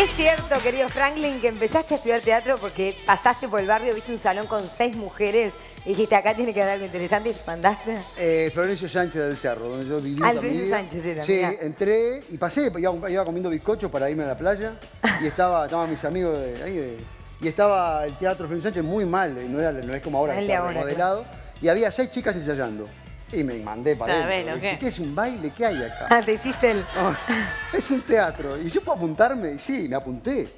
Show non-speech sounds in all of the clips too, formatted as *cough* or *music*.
Es cierto, querido Franklin, que empezaste a estudiar teatro porque pasaste por el barrio, viste un salón con seis mujeres y dijiste, acá tiene que haber algo interesante y te mandaste. Eh, Florencio Sánchez del Cerro, donde yo viví Ah, Florencio. Sánchez era, Sí, mirá. entré y pasé, iba, iba comiendo bizcochos para irme a la playa y estaba, estaban mis amigos de ahí de- y estaba el teatro Florencio Sánchez muy mal, no, era, no es como ahora, está remodelado. Y había seis chicas ensayando. Y me mandé para adentro. bien, ¿o Dije, qué? ¿Qué es un baile? ¿Qué hay acá? Ah, te hiciste el... Es un teatro. ¿Y yo puedo apuntarme? Sí, me apunté.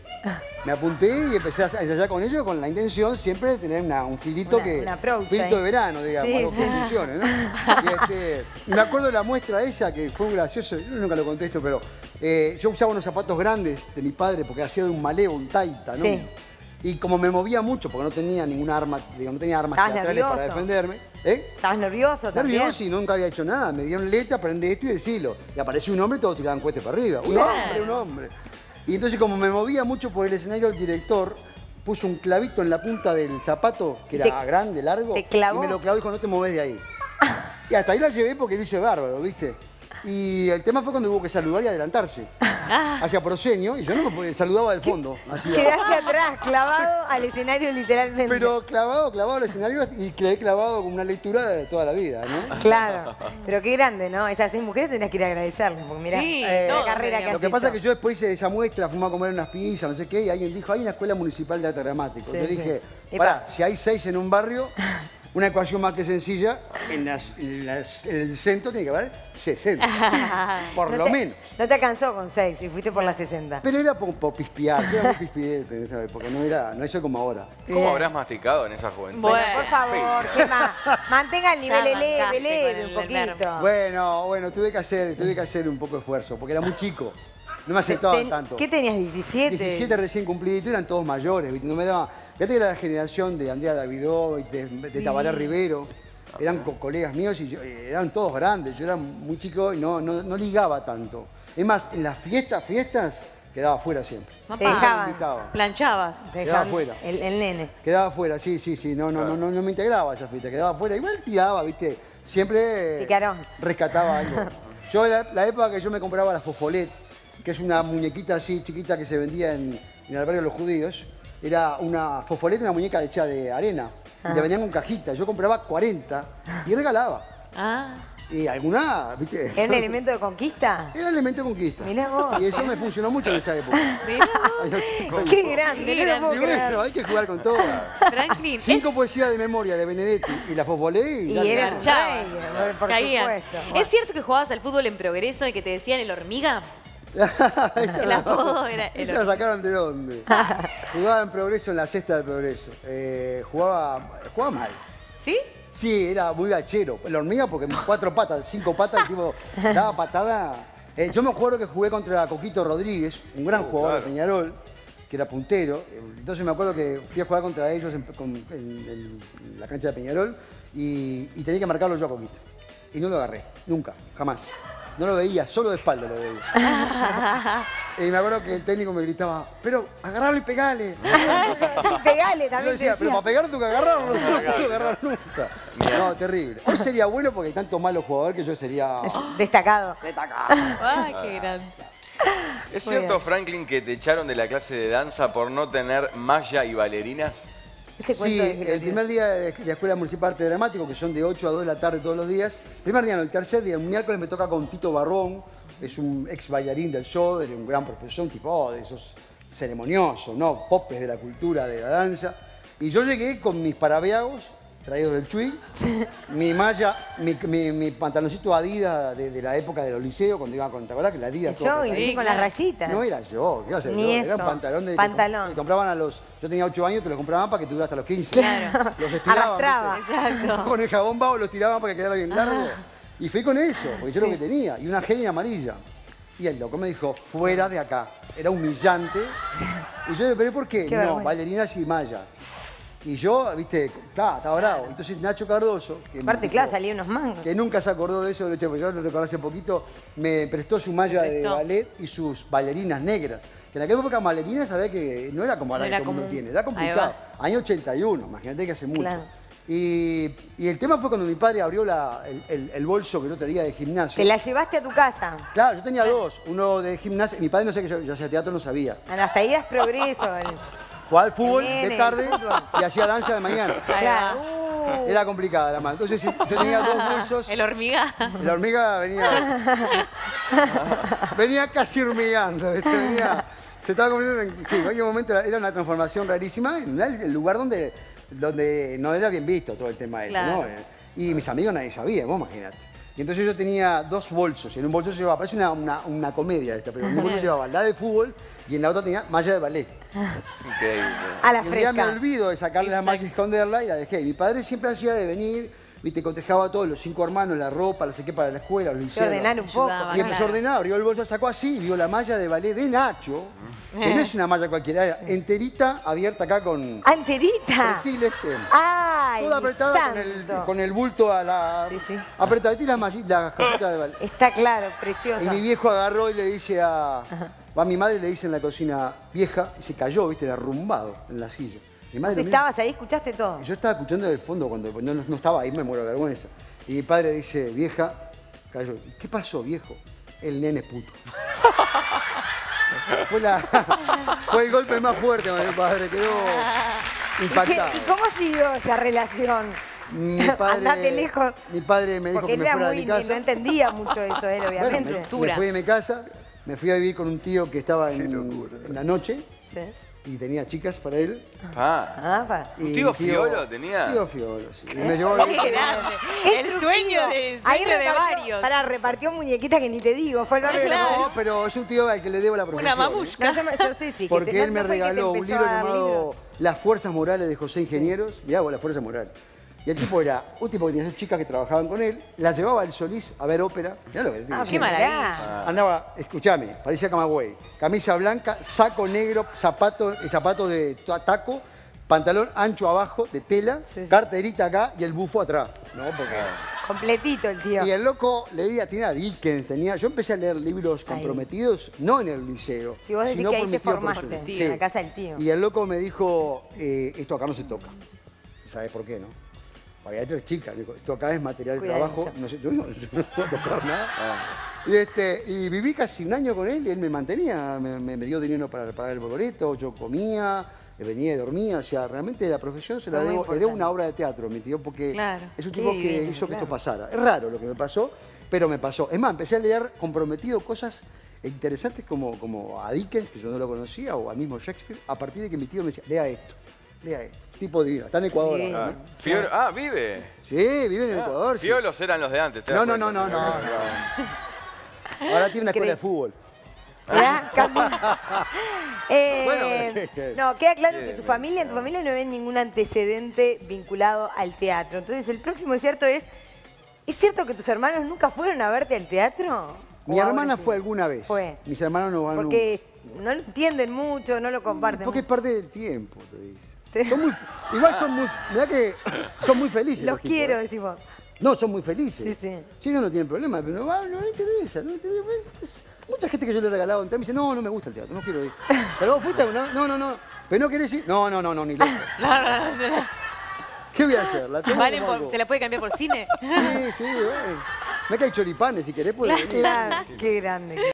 Me apunté y empecé a ensayar con ellos con la intención siempre de tener una- un filito Una- que. un approach filito de verano, digamos, Sí, algo sí. que funcione, ¿no? Y, este, me acuerdo de la muestra esa que fue gracioso, yo nunca lo contesto, pero eh, yo usaba unos zapatos grandes de mi padre porque hacía de un maleo, un taita, ¿no? Sí. Y como me movía mucho, porque no tenía ninguna arma, digamos, no tenía armas teatrales para defenderme. ¿eh? ¿Estabas nervioso también? Nervioso y nunca había hecho nada. Me dieron letra, aprendí esto y decirlo. Y apareció un hombre y todos tiraban cohetes para arriba. Un hombre, un hombre. Y entonces como me movía mucho por el escenario, el director puso un clavito en la punta del zapato, que Te- era grande, largo. te clavó. Y me lo clavó y dijo, no te moves de ahí. *laughs* Y hasta ahí la llevé porque lo hice bárbaro, ¿viste? Y el tema fue cuando hubo que saludar y adelantarse. Hacia Proseño, y yo no me podía- saludaba del fondo. Así, Quedaste atrás, clavado al escenario literalmente. pero clavado, clavado al escenario y quedé clavado con una lectura de toda la vida, ¿no? Claro, pero qué grande, ¿no? Esas seis mujeres tenías que ir a agradecerles, porque mirá, Sí, eh, la carrera que. Lo que pasa es que yo después hice esa muestra, fuimos a comer unas pizzas, no sé qué, y alguien dijo, hay una escuela municipal de arte dramático. Sí, yo sí. dije, pará, si hay seis en un barrio, *laughs* una ecuación más que sencilla, en, las- en las- en el centro tiene que haber 60, *laughs* por No lo te- menos. No te alcanzó con seis y fuiste por las 60. Pero era por, por pispiar, era muy pispidete en esa época, no era, no eso como ahora. ¿Cómo Bien. habrás masticado en esa juventud? Bueno, Bueno, por favor, Gemma, mantenga el *laughs* nivel Ya leve, arrancaste leve con un poquito. Bueno, bueno, tuve que hacer, tuve que hacer un poco de esfuerzo, porque era muy chico, no me aceptaban Ten- tanto. ¿Qué tenías, 17? 17 recién cumplidos, eran todos mayores, no me daba. Fíjate que era la generación de Andrea Davidovich, de, de Tabaré Rivero, eran co- colegas míos y yo- eh, eran todos grandes, yo era muy chico y no, no, no ligaba tanto. Es más, en las fiestas, fiestas, quedaba fuera siempre. Te dejaban. Planchabas. Quedaba dejaban afuera. El, el nene. Quedaba fuera, sí, sí, sí, no, no, no, no, no me integraba a esa fiesta, quedaba fuera. Igual tiraba, ¿viste? Siempre Picarón. rescataba algo. *laughs* Yo, la, la época que yo me compraba la Fofolet, que es una muñequita así chiquita que se vendía en, en el barrio de los judíos, era una Fofolet, una muñeca hecha de arena. Y te venían con cajita. Yo compraba 40 y regalaba. Ah. Y alguna, ¿viste? ¿Era un elemento de conquista? Era elemento de conquista. Mirá vos. Y eso me funcionó mucho en esa época. *laughs* Mirá yo- ¡Qué grande! Qué puedo creer. bueno, hay que jugar con todo. Franklin. *laughs* Cinco es- poesías de memoria de Benedetti y la Fofolé y, Y Planchaba. Rey, por Caían. supuesto. ¿Es cierto que jugabas al fútbol en progreso y que te decían el hormiga? *laughs* El la- apodo era el esa la sacaron de dónde. *laughs* Jugaba en progreso en la cesta del progreso. Eh, jugaba, jugaba mal. ¿Sí? Sí, era muy gachero. La hormiga porque cuatro patas, cinco patas, el tipo daba patada. Eh, yo me acuerdo que jugué contra Coquito Rodríguez, un gran jugador claro. de Peñarol, que era puntero. Entonces me acuerdo que fui a jugar contra ellos en, con- en- en la cancha de Peñarol y, y tenía que marcarlo yo a Coquito. Y no lo agarré, nunca, jamás. No lo veía, solo de espalda lo veía. *laughs* y me acuerdo que el técnico me gritaba, pero agarrarle y pegale. *laughs* Pegale Yo también. decía, te pero decía. para pegar tengo que agarrarlo, no puedo agarrar nunca. No, terrible. Hoy sería bueno porque hay tanto malo jugador que yo sería Destacado. destacado. Ay, qué grande. ¿Es Muy cierto, bien. Franklin, que te echaron de la clase de danza por no tener malla y bailarinas? Este Sí, el primer día de la Escuela Municipal de Arte Dramático, que son de 8 a 2 de la tarde todos los días. Primer día, no, el tercer día, el miércoles me toca con Tito Barrón, es un ex bailarín del show, era un gran profesor, un tipo de esos ceremoniosos, ¿no? Popes de la cultura, de la danza. Y yo llegué con mis parabeagos, traídos del Chuy, mi malla, mi, mi- mi pantaloncito Adidas de, de la época de los liceos, cuando iba con, ¿te acordás que la Adidas? Yo y Sí, con las rayitas. No era yo, ¿qué iba a ser Ni yo? Era un eso. pantalón de Pantalón. que compraban a los. Yo tenía 8 años, te lo compraban para que te hasta los 15. Claro. Los estiraban. Arrastraba. Exacto. *laughs* Con el jabón babo los tiraban para que quedara bien largo. Ah. Y fui con eso, porque yo lo que tenía. Y una genia amarilla. Y el loco me dijo, fuera de acá. Era humillante. Y yo le pero ¿por qué? Qué no, vergüenza. bailarinas y malla. Y yo, viste, estaba, estaba bravo. Entonces Nacho Cardoso, que, Aparte, dijo- claro, salía unos mangos. que nunca se acordó de eso, de hecho, yo lo recordé hace poquito, me prestó su malla de ballet y sus bailarinas negras. Que en aquella época bailarinas sabía que no era como ahora No que era todo el mundo común. tiene, era complicado. Año 81, imagínate que hace mucho. Claro. Y, y el tema fue cuando mi padre abrió la- el, el- el bolso que yo traía de gimnasio. Te la llevaste a tu casa. Claro, yo tenía dos. Uno de gimnasia. Mi padre no sé que yo, yo hacía teatro, no sabía. Bueno, hasta ahí es progreso. el- Jugaba al fútbol de tarde y hacía danza de mañana. Claro. Uh, Era complicada la mano. Entonces yo tenía dos bolsos. El hormiga. La hormiga venía. *laughs* venía casi hormigando. se estaba convirtiendo en. Sí, había un momento, era una transformación rarísima en el lugar donde, donde no era bien visto todo el tema este, Claro. ¿no? Y mis amigos nadie sabía, vos imagínate. Y entonces yo tenía dos bolsos. y En un bolso llevaba, parece una, una, una comedia esta, pero en un bolso llevaba la de fútbol y en la otra tenía malla de ballet. Es *laughs* increíble. a la Y un día me fresca. olvido de sacarle la malla y esconderla y la dejé. Mi padre siempre hacía de venir, viste, cotejaba a todos los cinco hermanos, la ropa, la saqué para la escuela, Que liceos. ordenar un poco. Ayudaba. Y empezó a ordenar, abrió el bolso, sacó así y vio la malla de ballet de Nacho, que no es *laughs* una malla cualquiera, era enterita, abierta acá con ¡Anterita! reptiles. eh, ¡Ay, toda apretada con el, santo! con el bulto a la... Sí, sí. Apretadita y las malli- las cositas de ballet. Está claro, Y precioso. mi viejo agarró y le dice a... Va mi madre y le dice en la cocina, vieja, y se cayó, viste, derrumbado en la silla. Mi madre Estabas ahí, escuchaste todo. y Yo estaba escuchando del fondo cuando no, no estaba ahí, me muero de vergüenza. Y mi padre dice, vieja, cayó. ¿Qué pasó, viejo? El nene es puto. *laughs* fue, la- fue el golpe más fuerte mi padre, quedó ¿Y, qué- impactado. y cómo siguió esa relación? Mi padre, *laughs* Andate lejos. Mi padre me dijo Porque que él me era fuera de muy, mi casa. no entendía mucho *laughs* eso él, Bueno, obviamente. me, Ruptura. me fui de mi casa, me fui a vivir con un tío que estaba en, en la noche Sí. Y tenía chicas para él. Ah. Y ¿Un tío mi Fiolo tenía? Tío Fiolo, sí. Y me llevó a *laughs* vivir Qué grande. Qué El sueño de, Ahí sueño de varios. Para, repartió muñequita que ni te digo. Fue el barrio de la Claro. No, pero es un tío al que le debo la profesión. Una ¿eh? mamushka. No, yo, yo sí, sí. que Porque él me regaló un libro llamado. Las Fuerzas Morales de José Ingenieros. Mirá vos, Las Fuerzas Morales. Y el tipo era un tipo que tenía dos chicas que trabajaban con él, las llevaba al Solís a ver ópera. Mirá lo que te digo. Ah, Qué maravilla. mirá. Andaba, escúchame, parecía Camagüey. Camisa blanca, saco negro, zapato, el zapato de ta- taco, pantalón ancho abajo de tela, Sí, sí. carterita acá y el bufo atrás. ¿no? Porque- Completito el tío. y el loco leía, tenía Dickens, tenía. Yo empecé a leer libros comprometidos, no en el liceo. Si vos decís sino que ahí por te mi tío formaste, personal. en la casa del tío. Y el loco me dijo, eh, esto acá no se toca. ¿Sabes por qué, no? Había tres chicas, dijo, esto acá es material de trabajo, no sé, yo no, yo no puedo tocar *laughs* nada. Ah. Y, este, y viví casi un año con él y él me mantenía, me, me- dio dinero para pagar el boleto, yo comía, eh, venía y dormía, o sea, realmente la profesión se la Muy debo, le debo una obra de teatro, mi tío, porque Claro. es un tipo que hizo que esto pasara. Es raro lo que me pasó, pero me pasó. Es más, empecé a leer comprometido cosas interesantes como, como a Dickens, que yo no lo conocía, o a mismo Shakespeare, a partir de que mi tío me decía, lea esto, lea esto. Tipo divino, está en Ecuador ahora, Ah, ah, vive. Sí, vive en Ecuador. sí. Fiolos eran los de antes. ¿te das No, no, cuenta? no, no, no. Ahora tiene una escuela de fútbol. Mirá, cambió. *laughs* Eh, Bueno, no, queda claro que tu familia, en tu familia no ven ningún antecedente vinculado al teatro. Entonces, el próximo cierto es, ¿es cierto que tus hermanos nunca fueron a verte al teatro? Mi ¿O ahora hermana sí? fue alguna vez. Fue. Mis hermanos no van Porque no lo entienden mucho, no lo comparten. Porque es parte del tiempo, te dice. Te- Son muy, igual son muy, mirá que son muy felices. Los tipos, quiero, ¿eh? decimos. No, son muy felices. Sí, sí. Sí, ellos no tienen problema, pero no, no interesa. No interesa. Es- Mucha gente que yo le he regalado un tema me dice, no, no me gusta el teatro, no quiero ir. *laughs* Pero vos fuiste, no, no, no, no. ¿Pero no querés ir? No, no, no, no, ni loco. *laughs* ¿Qué voy a hacer? ¿La por-? ¿Se la puede cambiar por cine? *laughs* Sí, sí, bueno. Me cae choripanes si querés, puede venir. Claro, qué grande.